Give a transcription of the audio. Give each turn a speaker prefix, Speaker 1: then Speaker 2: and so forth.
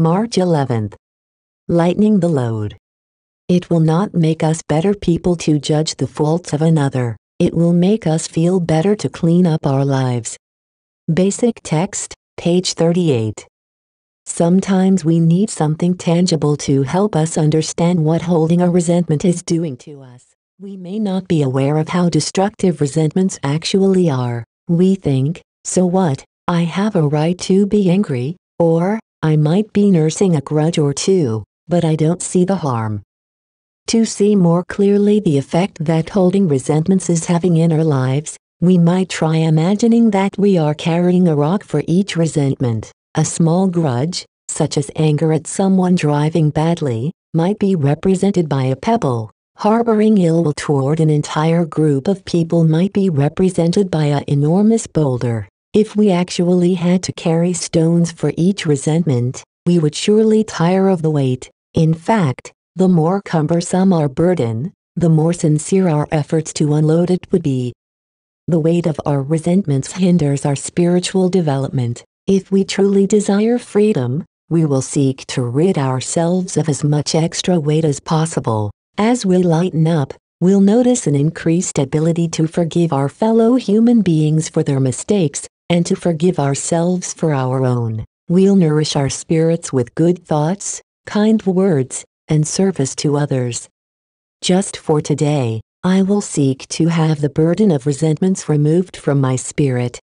Speaker 1: March 11th. Lightening the load. It will not make us better people to judge the faults of another. It will make us feel better to clean up our lives. Basic text, page 38. Sometimes we need something tangible to help us understand what holding a resentment is doing to us. We may not be aware of how destructive resentments actually are. We think, so what, I have a right to be angry, or, I might be nursing a grudge or two, but I don't see the harm. To see more clearly the effect that holding resentments is having in our lives, we might try imagining that we are carrying a rock for each resentment. A small grudge, such as anger at someone driving badly, might be represented by a pebble. Harboring ill will toward an entire group of people might be represented by an enormous boulder. If we actually had to carry stones for each resentment, we would surely tire of the weight. In fact, the more cumbersome our burden, the more sincere our efforts to unload it would be. The weight of our resentments hinders our spiritual development. If we truly desire freedom, we will seek to rid ourselves of as much extra weight as possible. As we lighten up, we'll notice an increased ability to forgive our fellow human beings for their mistakes, and to forgive ourselves for our own. We'll nourish our spirits with good thoughts, kind words, and service to others. Just for today, I will seek to have the burden of resentments removed from my spirit.